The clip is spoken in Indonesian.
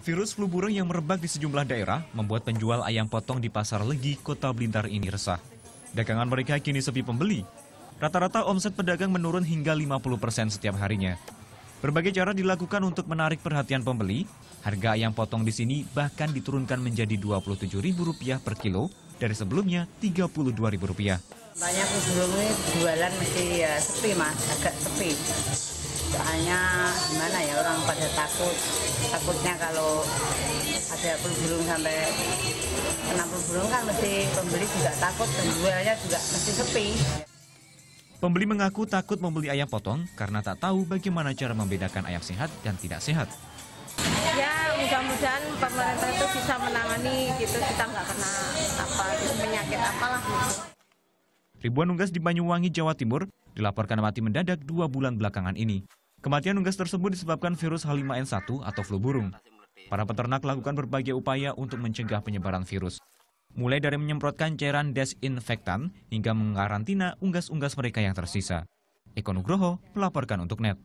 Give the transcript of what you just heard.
Virus flu burung yang merebak di sejumlah daerah membuat penjual ayam potong di Pasar Legi, Kota Blitar ini resah. Dagangan mereka kini sepi pembeli. Rata-rata omset pedagang menurun hingga 50% setiap harinya. Berbagai cara dilakukan untuk menarik perhatian pembeli. Harga ayam potong di sini bahkan diturunkan menjadi Rp27.000 per kilo dari sebelumnya Rp32.000. Banyak sebelum ini jualan mesti ya sepi mas, agak sepi. Soalnya gimana ya orang pada takut, takutnya kalau ada burung sampai kena burung kan mesti pembeli juga takut, penjualnya juga mesti sepi. Pembeli mengaku takut membeli ayam potong karena tak tahu bagaimana cara membedakan ayam sehat dan tidak sehat. Ya mudah-mudahan pemerintah itu bisa menangani gitu kita nggak kena apa penyakit apalah gitu. Ribuan unggas di Banyuwangi, Jawa Timur dilaporkan mati mendadak dua bulan belakangan ini. Kematian unggas tersebut disebabkan virus H5N1 atau flu burung. Para peternak lakukan berbagai upaya untuk mencegah penyebaran virus. Mulai dari menyemprotkan cairan desinfektan hingga mengarantina unggas-unggas mereka yang tersisa. Eko Nugroho melaporkan untuk NET.